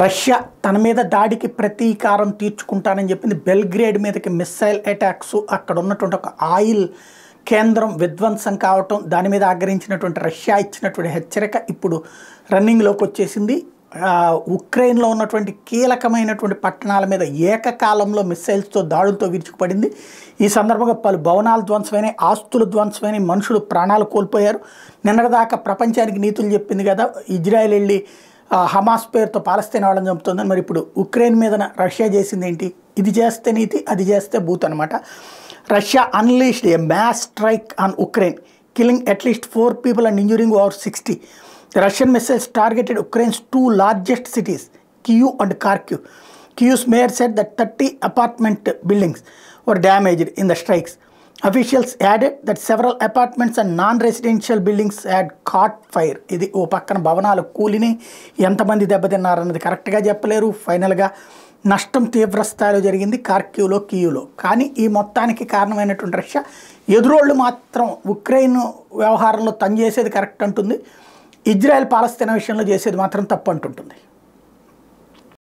Russia తన మీద దాడికి ప్రతీకారం తీర్చుకుంటానని చెప్పింది బెల్గ్రేడ్ మీదకి మిస్సైల్ అటాక్స్. అక్కడ ఉన్నటువంటి ఒక ఆయిల్ కేంద్రం విధ్వంసం కావటం దాని మీద ఆగ్రహించినటువంటి రష్యా ఇచ్చినటువంటి హెచ్చరిక ఇప్పుడు రన్నింగ్లోకి వచ్చేసింది. ఉక్రెయిన్లో ఉన్నటువంటి కీలకమైనటువంటి పట్టణాల మీద ఏకకాలంలో మిస్సైల్స్తో దాడులతో విరుచుకుపడింది. ఈ సందర్భంగా పలు భవనాలు ధ్వంసమైనవి ఆస్తులు ధ్వంసమైనవి మనుషులు ప్రాణాలు కోల్పోయారు. నిన్నటిదాకా ప్రపంచానికి నీతులు చెప్పింది కదా ఇజ్రాయెల్ వెళ్ళి హమాస్ పేరుతో పాలస్తీన్ వాళ్ళని చంపుతుందని మరి ఇప్పుడు ఉక్రెయిన్ మీద రష్యా చేసింది ఏంటి? ఇది చేస్తే నీతి అది చేస్తే బూత్ అనమాట Russia unleashed a mass strike on Ukraine killing at least four people and injuring over sixty Russian missiles targeted Ukraine's two largest cities Kyiv and Kharkiv Kyiv's mayor said that thirty apartment buildings were damaged in the strikes officials added that several apartments and non residential buildings had caught fire ఇది ఓ పక్కన భవనాలు కూలిని ఎంతమంది దెబ్బతిన్నారన్నది కరెక్ట్గా చెప్పలేరు. ఫైనల్గా నష్టం తీవ్ర స్థాయిలో జరిగింది కార్క్యూలో కియూలో. కానీ ఈ మొత్తానికి కారణమైనటువంటి రష్యా ఎదురోళ్ళు మాత్రం ఉక్రెయిన్ వ్యవహారంలో తను చేసేది కరెక్ట్ అంటుంది. ఇజ్రాయెల్ పాలస్తీనా విషయంలో చేసేది మాత్రం తప్పు అంటుంటుంది.